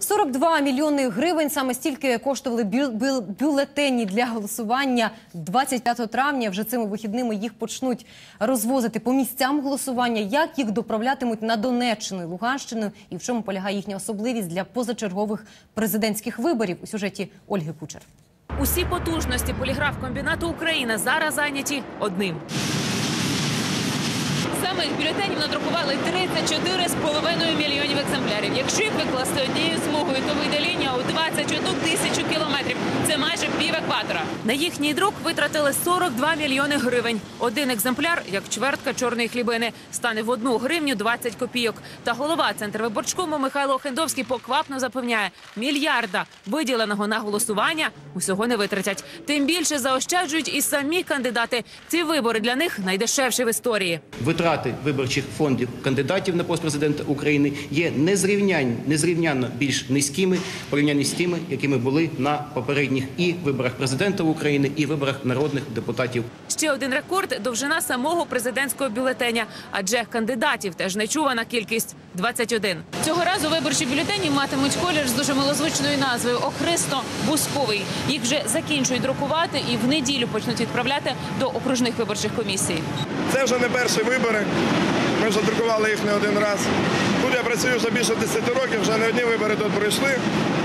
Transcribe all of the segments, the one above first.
42 мільйони гривень. Саме стільки коштували бю- бю- бюлетені для голосування 25 травня. Вже цими вихідними їх почнуть розвозити по місцям голосування. Як їх доправлятимуть на Донеччину і Луганщину, і в чому полягає їхня особливість для позачергових президентських виборів у сюжеті Ольги Кучер. Усі потужності поліграф-комбінату Україна зараз зайняті одним. Самих бюлетенів надрукували 34,5 мільйонів екземплярів. Якщо викласти однією смугою, то вийде лінія у 21 тисячу кілометрів. Це майже екватора. На їхній друк витратили 42 мільйони гривень. Один екземпляр, як чвертка чорної хлібини, стане в одну гривню 20 копійок. Та голова Центрвиборчкому Михайло Хендовський поквапно запевняє, мільярда виділеного на голосування усього не витратять. Тим більше заощаджують і самі кандидати. Ці вибори для них найдешевші в історії. Витрати виборчих фондів кандидатів на пост президента України є незрівнянно більш низькими порівняно з тими, якими були на попередніх і виборах президента України, і виборах народних депутатів Ще один рекорд довжина самого президентського бюлетеня, адже кандидатів теж нечувана кількість 21. Цього разу виборчі бюлетені матимуть колір з дуже милозвучною назвою Охристо Бусковий. Їх вже закінчують друкувати і в неділю почнуть відправляти до окружних виборчих комісій. Це вже не перші вибори. Ми вже друкували їх не один раз. Тут я працюю вже більше 10 років, вже не одні вибори тут пройшли,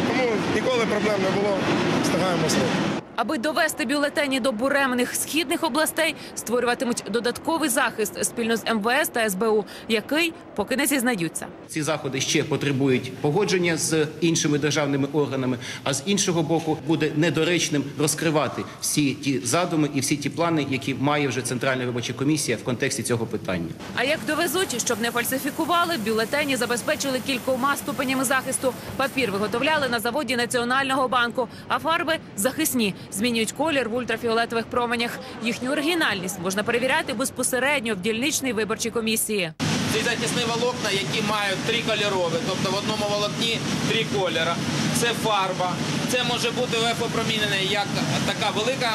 тому ніколи проблем не було. Встигаємо слухати. Аби довести бюлетені до буремних східних областей, створюватимуть додатковий захист спільно з МВС та СБУ, який поки не зізнаються. Ці заходи ще потребують погодження з іншими державними органами. А з іншого боку, буде недоречним розкривати всі ті задуми і всі ті плани, які має вже центральна виборча комісія в контексті цього питання. А як довезуть, щоб не фальсифікували, бюлетені забезпечили кількома ступенями захисту. Папір виготовляли на заводі Національного банку, а фарби захисні, змінюють колір в ультрафіолетових променях. Їхню оригінальність можна перевіряти безпосередньо в дільничній виборчій комісії. Ці захисні волокна, які мають три кольорові, тобто в одному волокні три кольора. Це фарба. Це може бути ОФ-опромінений як така велика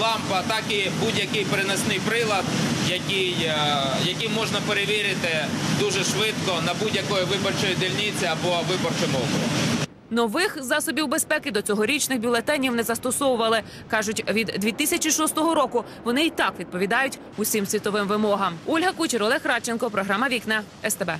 лампа, так і будь-який переносний прилад, який, е, який можна перевірити дуже швидко на будь-якої виборчої дільниці або виборчому округу. Нових засобів безпеки до цьогорічних бюлетенів не застосовували. кажуть, від 2006 року вони і так відповідають усім світовим вимогам. Ольга Кучер, Олег Радченко, програма Вікна СТБ.